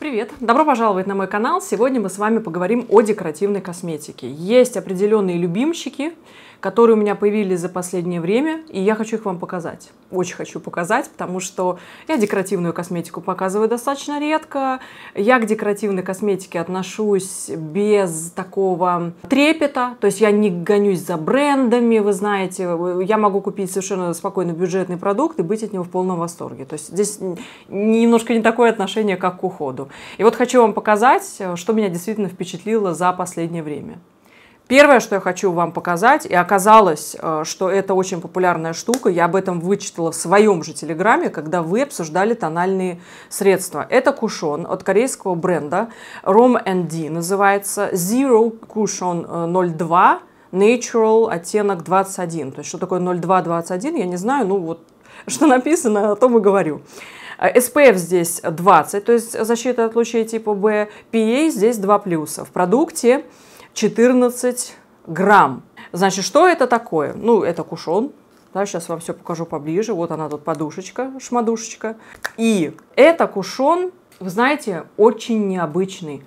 Привет! Добро пожаловать на мой канал. Сегодня мы с вами поговорим о декоративной косметике. Есть определенные любимчики, которые у меня появились за последнее время, и я хочу их вам показать. Очень хочу показать, потому что я декоративную косметику показываю достаточно редко. Я к декоративной косметике отношусь без такого трепета, то есть я не гонюсь за брендами, вы знаете, я могу купить совершенно спокойно бюджетный продукт и быть от него в полном восторге. То есть здесь немножко не такое отношение, как к уходу. И вот хочу вам показать, что меня действительно впечатлило за последнее время. Первое, что я хочу вам показать, и оказалось, э, что это очень популярная штука, я об этом вычитала в своем же телеграме, когда вы обсуждали тональные средства. Это кушон от корейского бренда Rom D называется Zero Cushion 02 Natural оттенок 21. То есть, что такое 0221, я не знаю, ну вот, что написано, о том и говорю. SPF здесь 20, то есть защита от лучей типа B. PA здесь 2 плюса. В продукте 14 грамм. Значит, что это такое? Ну, это кушон. Да, сейчас вам все покажу поближе. Вот она тут подушечка, шмадушечка. И это кушон, вы знаете, очень необычный.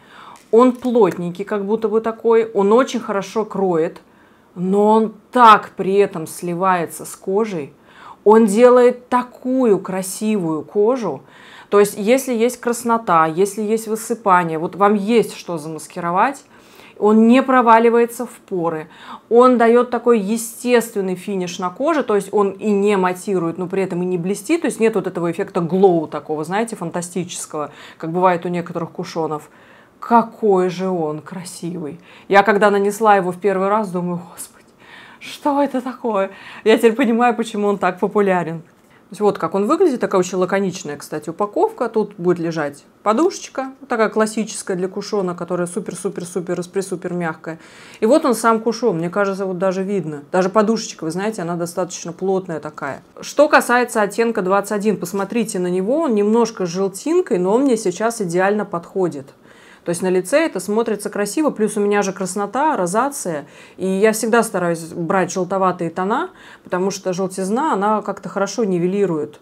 Он плотненький, как будто бы такой. Он очень хорошо кроет, но он так при этом сливается с кожей. Он делает такую красивую кожу. То есть, если есть краснота, если есть высыпание, вот вам есть что замаскировать, он не проваливается в поры, он дает такой естественный финиш на коже, то есть он и не матирует, но при этом и не блестит, то есть нет вот этого эффекта глоу такого, знаете, фантастического, как бывает у некоторых кушонов. Какой же он красивый. Я когда нанесла его в первый раз, думаю, господи, что это такое? Я теперь понимаю, почему он так популярен есть вот как он выглядит, такая очень лаконичная, кстати, упаковка. Тут будет лежать подушечка, такая классическая для кушона, которая супер-супер-супер распри-супер мягкая. И вот он сам кушон, мне кажется, вот даже видно. Даже подушечка, вы знаете, она достаточно плотная такая. Что касается оттенка 21, посмотрите на него, он немножко с желтинкой, но он мне сейчас идеально подходит. То есть на лице это смотрится красиво, плюс у меня же краснота, розация, и я всегда стараюсь брать желтоватые тона, потому что желтизна, она как-то хорошо нивелирует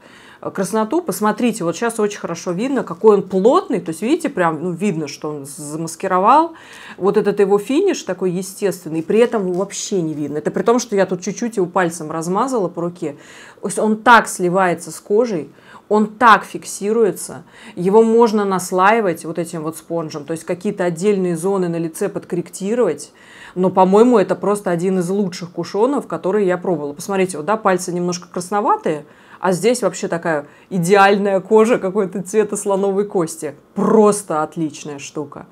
красноту. Посмотрите, вот сейчас очень хорошо видно, какой он плотный, то есть видите, прям ну, видно, что он замаскировал. Вот этот его финиш такой естественный, при этом вообще не видно. Это при том, что я тут чуть-чуть его пальцем размазала по руке. То есть он так сливается с кожей, он так фиксируется, его можно наслаивать вот этим вот спонжем, то есть какие-то отдельные зоны на лице подкорректировать, но, по-моему, это просто один из лучших кушонов, которые я пробовала. Посмотрите, вот, да, пальцы немножко красноватые, а здесь вообще такая идеальная кожа какой-то цвета слоновой кости. Просто отличная штука.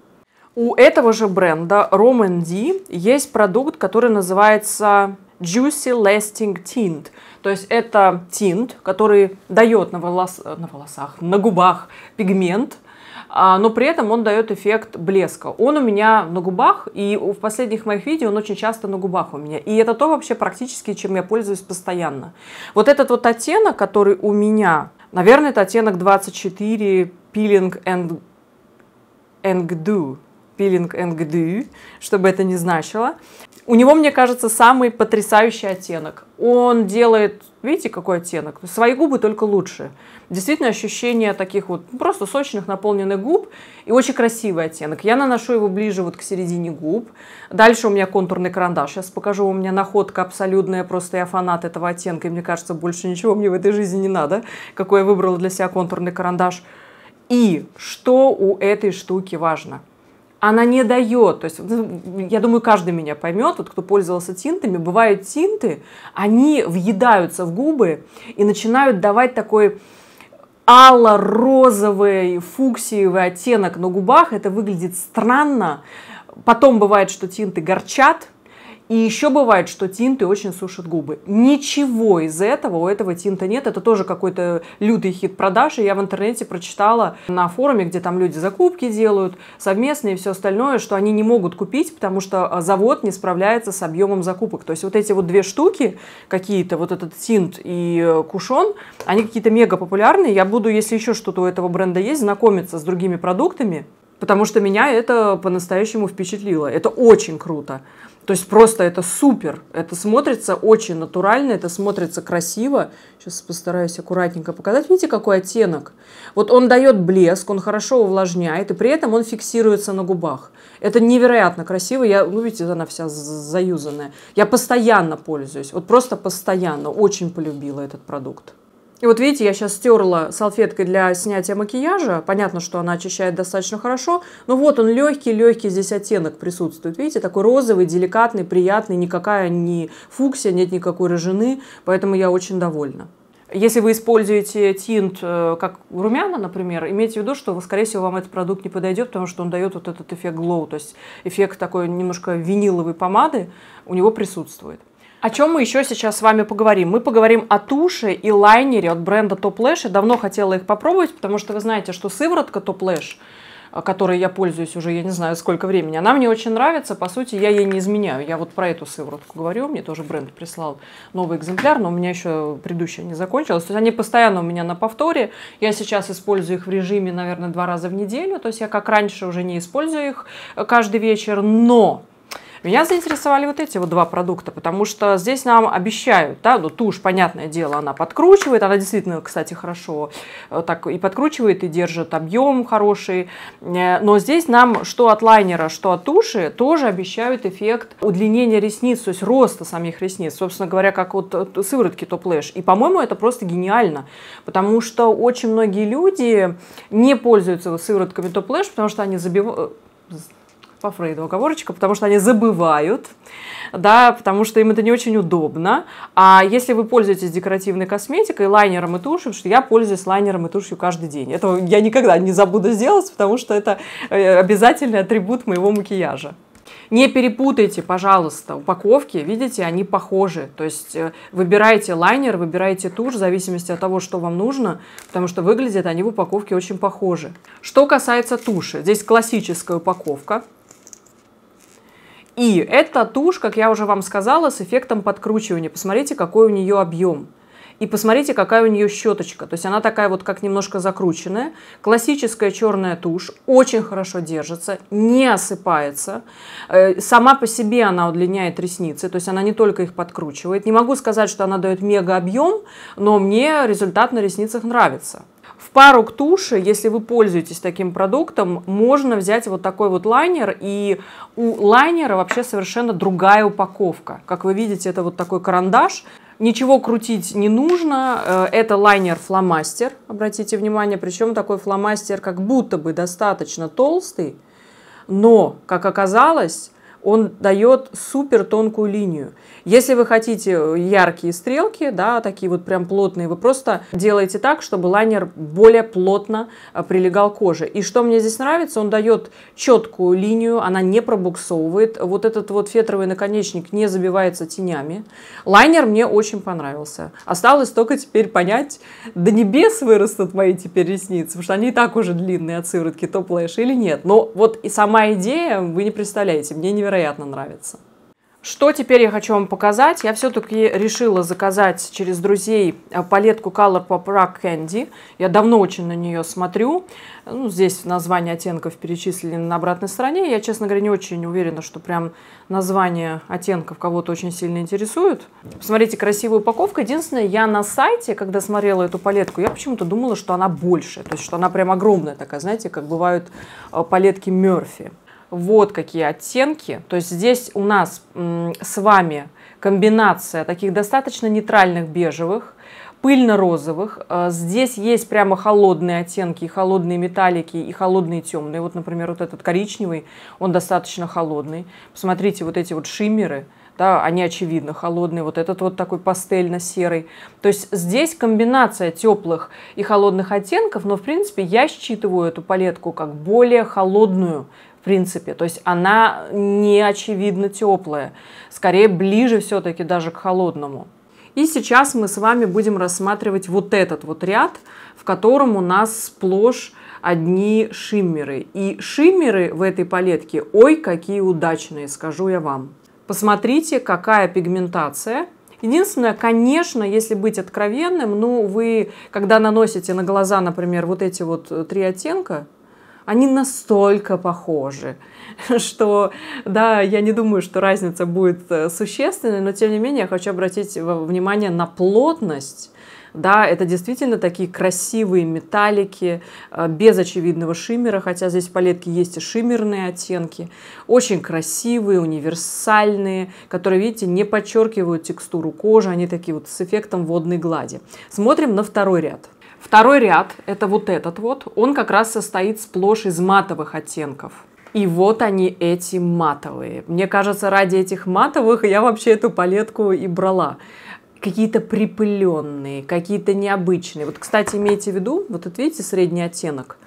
У этого же бренда Roman D есть продукт, который называется Juicy Lasting Tint. То есть это тинт, который дает на, волос, на волосах, на губах пигмент, а, но при этом он дает эффект блеска. Он у меня на губах, и в последних моих видео он очень часто на губах у меня. И это то вообще практически, чем я пользуюсь постоянно. Вот этот вот оттенок, который у меня, наверное, это оттенок 24 Peeling and, and Do Peeling and Do, чтобы это не значило. У него, мне кажется, самый потрясающий оттенок. Он делает, видите, какой оттенок? Свои губы только лучше. Действительно ощущение таких вот просто сочных, наполненных губ и очень красивый оттенок. Я наношу его ближе вот к середине губ. Дальше у меня контурный карандаш. Сейчас покажу, у меня находка абсолютная, просто я фанат этого оттенка, и мне кажется, больше ничего мне в этой жизни не надо. Какой я выбрала для себя контурный карандаш. И что у этой штуки важно? Она не дает, то есть, ну, я думаю, каждый меня поймет, вот кто пользовался тинтами, бывают тинты, они въедаются в губы и начинают давать такой ало-розовый, фуксиевый оттенок на губах, это выглядит странно. Потом бывает, что тинты горчат, и еще бывает, что тинты очень сушат губы. Ничего из этого у этого тинта нет. Это тоже какой-то лютый хит продаж. И я в интернете прочитала на форуме, где там люди закупки делают, совместные и все остальное, что они не могут купить, потому что а, завод не справляется с объемом закупок. То есть вот эти вот две штуки какие-то, вот этот тинт и э, кушон, они какие-то мега популярные. Я буду, если еще что-то у этого бренда есть, знакомиться с другими продуктами, потому что меня это по-настоящему впечатлило. Это очень круто. То есть просто это супер. Это смотрится очень натурально, это смотрится красиво. Сейчас постараюсь аккуратненько показать. Видите, какой оттенок? Вот он дает блеск, он хорошо увлажняет, и при этом он фиксируется на губах. Это невероятно красиво. Я, ну, видите, она вся заюзанная. Я постоянно пользуюсь. Вот просто постоянно. Очень полюбила этот продукт. И вот видите, я сейчас стерла салфеткой для снятия макияжа. Понятно, что она очищает достаточно хорошо. Но вот он легкий-легкий здесь оттенок присутствует. Видите, такой розовый, деликатный, приятный. Никакая не фуксия, нет никакой рыжины. Поэтому я очень довольна. Если вы используете тинт э, как румяна, например, имейте в виду, что, скорее всего, вам этот продукт не подойдет, потому что он дает вот этот эффект glow, то есть эффект такой немножко виниловой помады у него присутствует. О чем мы еще сейчас с вами поговорим? Мы поговорим о туше и лайнере от бренда Top Lash. Я давно хотела их попробовать, потому что вы знаете, что сыворотка Top Lash, которой я пользуюсь уже, я не знаю, сколько времени, она мне очень нравится. По сути, я ей не изменяю. Я вот про эту сыворотку говорю. Мне тоже бренд прислал новый экземпляр, но у меня еще предыдущая не закончилась. То есть они постоянно у меня на повторе. Я сейчас использую их в режиме, наверное, два раза в неделю. То есть я как раньше уже не использую их каждый вечер, но меня заинтересовали вот эти вот два продукта, потому что здесь нам обещают, да, ну тушь, понятное дело, она подкручивает, она действительно, кстати, хорошо э, так и подкручивает, и держит объем хороший, э, но здесь нам что от лайнера, что от туши тоже обещают эффект удлинения ресниц, то есть роста самих ресниц, собственно говоря, как вот э, сыворотки Lash. И, по-моему, это просто гениально, потому что очень многие люди не пользуются сыворотками Lash, потому что они забивают по Фрейду оговорочка, потому что они забывают, да, потому что им это не очень удобно. А если вы пользуетесь декоративной косметикой, лайнером и тушью, что я пользуюсь лайнером и тушью каждый день. Это я никогда не забуду сделать, потому что это э, обязательный атрибут моего макияжа. Не перепутайте, пожалуйста, упаковки, видите, они похожи. То есть э, выбирайте лайнер, выбирайте тушь в зависимости от того, что вам нужно, потому что выглядят они в упаковке очень похожи. Что касается туши, здесь классическая упаковка, и эта тушь, как я уже вам сказала, с эффектом подкручивания. Посмотрите, какой у нее объем. И посмотрите, какая у нее щеточка. То есть она такая вот как немножко закрученная. Классическая черная тушь. Очень хорошо держится, не осыпается. Э, сама по себе она удлиняет ресницы. То есть она не только их подкручивает. Не могу сказать, что она дает мега объем, но мне результат на ресницах нравится. В пару к туше, если вы пользуетесь таким продуктом, можно взять вот такой вот лайнер. И у лайнера вообще совершенно другая упаковка. Как вы видите, это вот такой карандаш. Ничего крутить не нужно. Э, это лайнер фломастер, обратите внимание. Причем такой фломастер как будто бы достаточно толстый. Но, как оказалось, он дает супер тонкую линию. Если вы хотите яркие стрелки, да, такие вот прям плотные, вы просто делаете так, чтобы лайнер более плотно а, прилегал к коже. И что мне здесь нравится, он дает четкую линию, она не пробуксовывает. Вот этот вот фетровый наконечник не забивается тенями. Лайнер мне очень понравился. Осталось только теперь понять, до небес вырастут мои теперь ресницы, потому что они и так уже длинные от сыворотки топ или нет. Но вот и сама идея, вы не представляете, мне невероятно невероятно нравится. Что теперь я хочу вам показать? Я все-таки решила заказать через друзей э, палетку Color Pop Rock Candy. Я давно очень на нее смотрю. Ну, здесь названия оттенков перечислены на обратной стороне. Я, честно говоря, не очень уверена, что прям название оттенков кого-то очень сильно интересует. Посмотрите, красивая упаковка. Единственное, я на сайте, когда смотрела эту палетку, я почему-то думала, что она больше. То есть, что она прям огромная такая, знаете, как бывают э, палетки Мерфи. Вот какие оттенки. То есть здесь у нас с вами комбинация таких достаточно нейтральных бежевых, пыльно-розовых. Э, здесь есть прямо холодные оттенки, и холодные металлики, и холодные темные. Вот, например, вот этот коричневый, он достаточно холодный. Посмотрите, вот эти вот шиммеры, да, они очевидно холодные. Вот этот вот такой пастельно-серый. То есть здесь комбинация теплых и холодных оттенков, но, в принципе, я считываю эту палетку как более холодную, в принципе. То есть она не очевидно теплая, скорее ближе все-таки даже к холодному. И сейчас мы с вами будем рассматривать вот этот вот ряд, в котором у нас сплошь одни шиммеры. И шиммеры в этой палетке, ой, какие удачные, скажу я вам. Посмотрите, какая пигментация. Единственное, конечно, если быть откровенным, ну, вы, когда наносите на глаза, например, вот эти вот три оттенка, они настолько похожи, что, да, я не думаю, что разница будет э, существенной, но тем не менее я хочу обратить внимание на плотность да, это действительно такие красивые металлики, э, без очевидного шиммера, хотя здесь в палетке есть и шиммерные оттенки. Очень красивые, универсальные, которые, видите, не подчеркивают текстуру кожи, они такие вот с эффектом водной глади. Смотрим на второй ряд. Второй ряд, это вот этот вот, он как раз состоит сплошь из матовых оттенков. И вот они, эти матовые. Мне кажется, ради этих матовых я вообще эту палетку и брала какие-то припыленные, какие-то необычные. Вот, кстати, имейте в виду, вот это видите средний оттенок,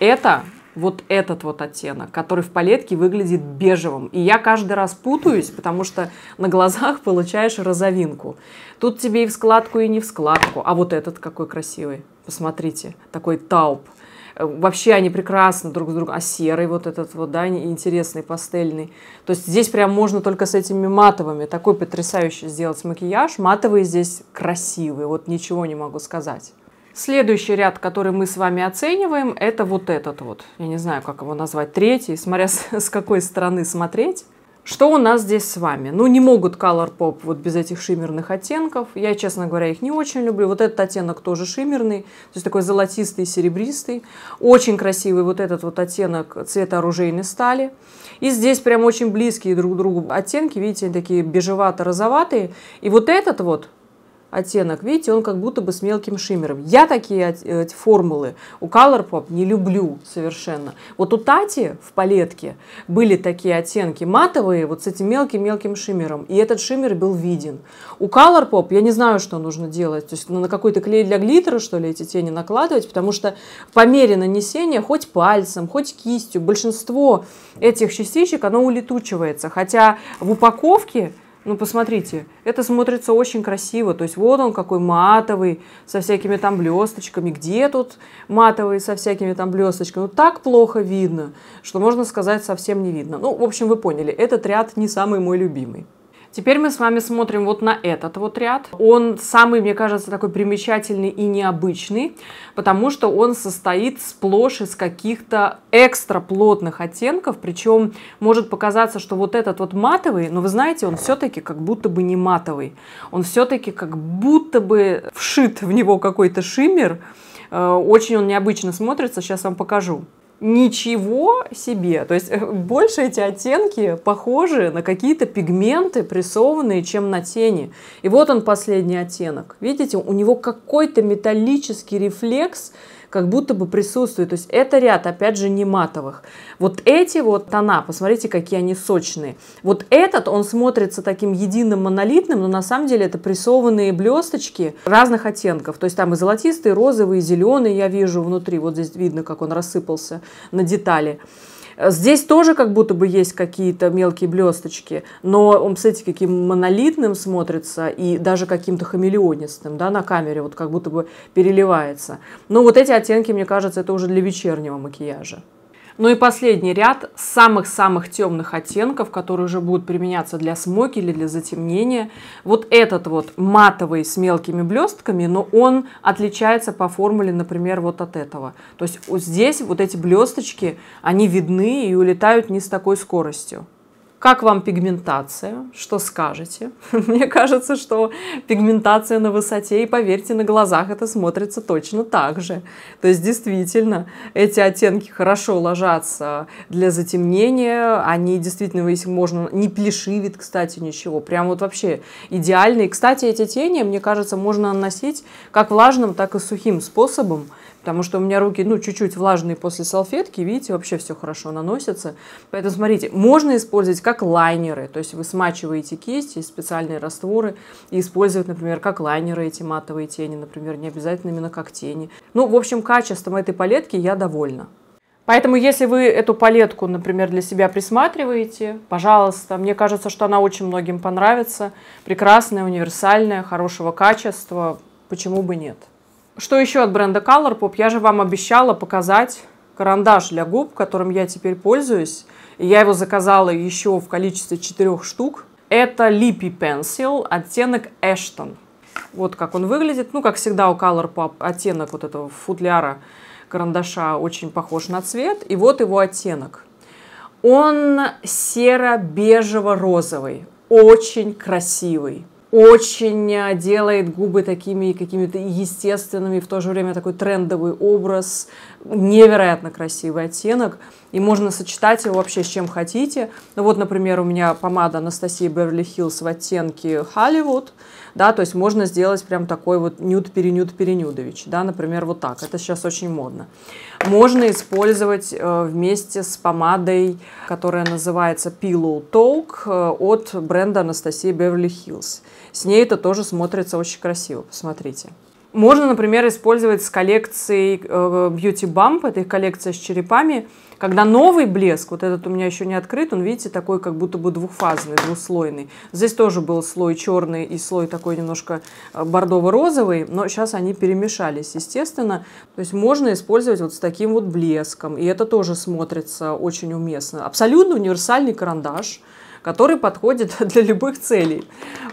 это вот этот вот оттенок, который в палетке выглядит бежевым. И я каждый раз путаюсь, потому что на глазах получаешь розовинку. Тут тебе и в складку, и не в складку. А вот этот какой красивый. Посмотрите, такой тауп. Вообще они прекрасно друг с другом. А серый вот этот вот, да, интересный, пастельный. То есть здесь прям можно только с этими матовыми. Такой потрясающий сделать макияж. Матовые здесь красивые. Вот ничего не могу сказать. Следующий ряд, который мы с вами оцениваем, это вот этот вот. Я не знаю, как его назвать. Третий, смотря с, с какой стороны смотреть. Что у нас здесь с вами? Ну, не могут Color Pop вот без этих шиммерных оттенков. Я, честно говоря, их не очень люблю. Вот этот оттенок тоже шиммерный, то есть такой золотистый, серебристый. Очень красивый вот этот вот оттенок цвета оружейной стали. И здесь прям очень близкие друг к другу оттенки, видите, они такие бежевато-розоватые. И вот этот вот оттенок, видите, он как будто бы с мелким шиммером. Я такие формулы у Colourpop не люблю совершенно. Вот у Тати в палетке были такие оттенки матовые, вот с этим мелким-мелким шиммером, и этот шиммер был виден. У Colourpop я не знаю, что нужно делать, то есть ну, на какой-то клей для глиттера, что ли, эти тени накладывать, потому что по мере нанесения, хоть пальцем, хоть кистью, большинство этих частичек, оно улетучивается, хотя в упаковке ну, посмотрите, это смотрится очень красиво. То есть вот он какой матовый, со всякими там блесточками. Где тут матовый со всякими там блесточками? Ну, так плохо видно, что можно сказать совсем не видно. Ну, в общем, вы поняли, этот ряд не самый мой любимый. Теперь мы с вами смотрим вот на этот вот ряд. Он самый, мне кажется, такой примечательный и необычный, потому что он состоит сплошь из каких-то экстра плотных оттенков, причем может показаться, что вот этот вот матовый, но вы знаете, он все-таки как будто бы не матовый. Он все-таки как будто бы вшит в него какой-то шиммер, э, очень он необычно смотрится, сейчас вам покажу ничего себе. То есть э, больше эти оттенки похожи на какие-то пигменты, прессованные, чем на тени. И вот он последний оттенок. Видите, у него какой-то металлический рефлекс, как будто бы присутствует. То есть это ряд, опять же, не матовых. Вот эти вот тона, посмотрите, какие они сочные. Вот этот, он смотрится таким единым монолитным, но на самом деле это прессованные блесточки разных оттенков. То есть там и золотистые, и розовые, и зеленые я вижу внутри. Вот здесь видно, как он рассыпался на детали. Здесь тоже как будто бы есть какие-то мелкие блесточки, но он, кстати, каким монолитным смотрится и даже каким-то хамелеонистым, да, на камере вот как будто бы переливается. Но вот эти оттенки, мне кажется, это уже для вечернего макияжа. Ну и последний ряд самых-самых темных оттенков, которые уже будут применяться для смоки или для затемнения. Вот этот вот матовый с мелкими блестками, но он отличается по формуле, например, вот от этого. То есть вот здесь вот эти блесточки, они видны и улетают не с такой скоростью. Как вам пигментация? Что скажете? Мне кажется, что пигментация на высоте, и поверьте, на глазах это смотрится точно так же. То есть, действительно, эти оттенки хорошо ложатся для затемнения, они действительно, если можно, не плешивит, кстати, ничего, прям вот вообще идеальные. Кстати, эти тени, мне кажется, можно наносить как влажным, так и сухим способом потому что у меня руки, ну, чуть-чуть влажные после салфетки, видите, вообще все хорошо наносится. Поэтому, смотрите, можно использовать как лайнеры, то есть вы смачиваете есть специальные растворы, и использовать, например, как лайнеры эти матовые тени, например, не обязательно именно как тени. Ну, в общем, качеством этой палетки я довольна. Поэтому, если вы эту палетку, например, для себя присматриваете, пожалуйста, мне кажется, что она очень многим понравится. Прекрасная, универсальная, хорошего качества. Почему бы нет? Что еще от бренда Colourpop? Я же вам обещала показать карандаш для губ, которым я теперь пользуюсь. Я его заказала еще в количестве четырех штук. Это Lippy Pencil, оттенок Ashton. Вот как он выглядит. Ну, как всегда у Colourpop оттенок вот этого футляра карандаша очень похож на цвет. И вот его оттенок. Он серо-бежево-розовый, очень красивый очень э, делает губы такими какими-то естественными, в то же время такой трендовый образ, невероятно красивый оттенок, и можно сочетать его вообще с чем хотите. Ну вот, например, у меня помада Анастасии Беверли Хиллз в оттенке Hollywood, да, то есть можно сделать прям такой вот нюд-перенюд-перенюдович, да, например, вот так, это сейчас очень модно. Можно использовать э, вместе с помадой, которая называется Pillow Talk э, от бренда Анастасии Беверли Хиллз. С ней это тоже смотрится очень красиво, посмотрите. Можно, например, использовать с коллекцией э, Beauty Bump, это их коллекция с черепами, когда новый блеск, вот этот у меня еще не открыт, он, видите, такой как будто бы двухфазный, двуслойный. Здесь тоже был слой черный и слой такой немножко э, бордово-розовый, но сейчас они перемешались, естественно. То есть можно использовать вот с таким вот блеском, и это тоже смотрится очень уместно. Абсолютно универсальный карандаш – который подходит для любых целей.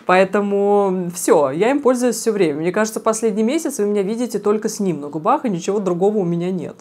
Поэтому все, я им пользуюсь все время. Мне кажется, последний месяц вы меня видите только с ним на губах, и ничего другого у меня нет.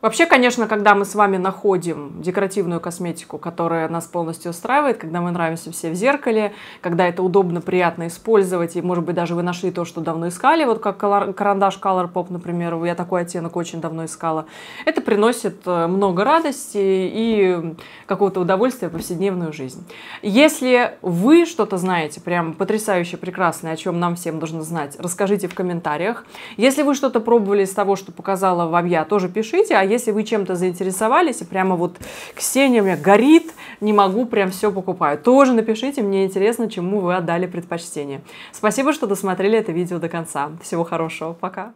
Вообще, конечно, когда мы с вами находим декоративную косметику, которая нас полностью устраивает, когда мы нравимся все в зеркале, когда это удобно, приятно использовать, и, может быть, даже вы нашли то, что давно искали, вот как карандаш Color Pop, например, я такой оттенок очень давно искала, это приносит э, много радости и какого-то удовольствия в повседневную жизнь. Если вы что-то знаете, прям потрясающе прекрасное, о чем нам всем нужно знать, расскажите в комментариях. Если вы что-то пробовали из того, что показала вам я, тоже пишите, а если вы чем-то заинтересовались, и прямо вот Ксения у меня горит, не могу, прям все покупаю, тоже напишите, мне интересно, чему вы отдали предпочтение. Спасибо, что досмотрели это видео до конца. Всего хорошего, пока!